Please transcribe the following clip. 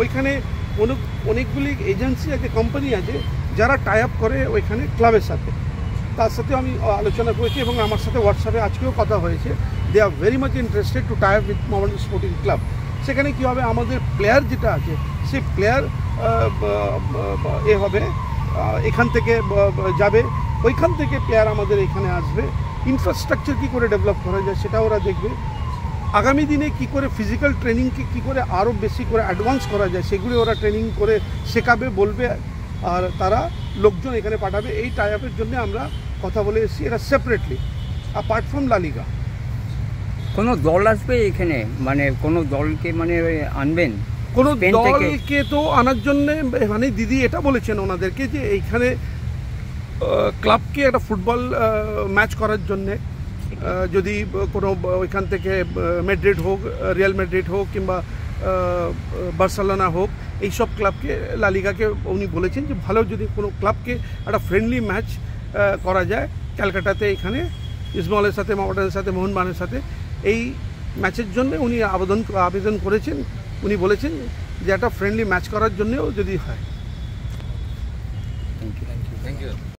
ওইখানে অনেক, অনেকগুলি এজেন্সি আছে, কোম্পানি আছে, যারা টাই আপ করে ওইখানে ক্লাবের সাথে। তার সাথে আমি আলোচনা করেছি এবং আমার সাথে হোয়াটসঅ্যাপে আজকেও কথা হয়েছে। They are very much interested to tie up with Mohammedan Sporting Club সেখানে কী হবে? আমাদের প্লেয়ার যেটা আছে, সেই প্লেয়ার এ হবে এখান থেকে যাবে। ওইখান থেকে প্লেয়ার আমাদের এখানে আসবে। ইনফ্রাস্ট্রাকচার কী করে ডেভেলপ করা যায়, সেটা ওরা দেখবে। আগামী দিনে কি করে ফিজিক্যাল ট্রেনিংকে কি করে আরও বেশি করে অ্যাডভান্স করা যায় সেগুলি ওরা ট্রেনিং করে শেখাবে বলবে আর তারা লোকজন এখানে পাঠাবে। এই টাই আপের জন্য আমরা কথা বলে এসেছি এটা সেপারেটলি অ্যাপার্ট ফ্রম লালিগা কোনো দল আসবে এখানে? মানে কোনো দলকে মানে আনবেন? কোনো দলকে তো আনার জন্য মানে দিদি এটা বলেছেন ওনাদেরকে যে এইখানে ক্লাবকে একটা ফুটবল ম্যাচ করার জন্যে। যদি কোনো ওইখান থেকে মেড্রিড হোক রিয়াল মেড্রিড হোক কিংবা বার্সেলোনা হোক এইসব ক্লাবকে লালিগাকে উনি বলেছেন যে ভালো যদি কোনো ক্লাবকে একটা ফ্রেন্ডলি ম্যাচ করা যায় ক্যালকাটাতে এখানে ইসমলের সাথে মোহামেডানের সাথে মোহনবাগানের সাথে এই ম্যাচের জন্য উনি আবেদন আবেদন করেছেন। উনি বলেছেন যে একটা ফ্রেন্ডলি ম্যাচ করার জন্যও যদি হয়। Thank you thank you thank you